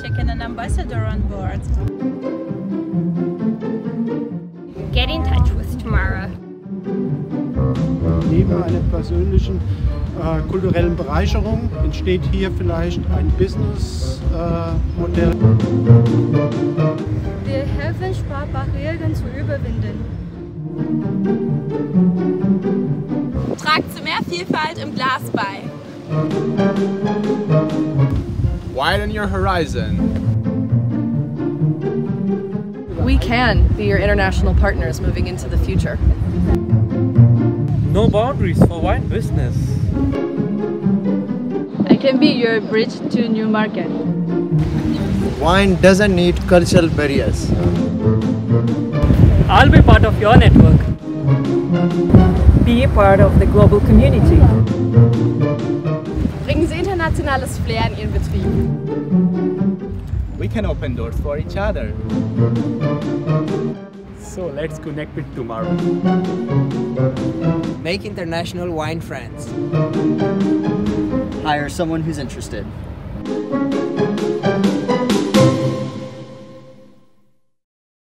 Taken an ambassador on board. Get in touch with Tamara. Neben einer persönlichen äh, kulturellen Bereicherung entsteht hier vielleicht ein Businessmodell. Äh, Wir helfen Sprachbarrieren zu überwinden. Tragt zu mehr Vielfalt im Glas bei. Widen your horizon. We can be your international partners moving into the future. No boundaries for wine business. I can be your bridge to new market. Wine doesn't need cultural barriers. I'll be part of your network. Be a part of the global community. Bringen Sie internationales Flair in Ihren Betrieb. We can open doors for each other. So let's connect with tomorrow. Make international wine friends. Hire someone who's interested.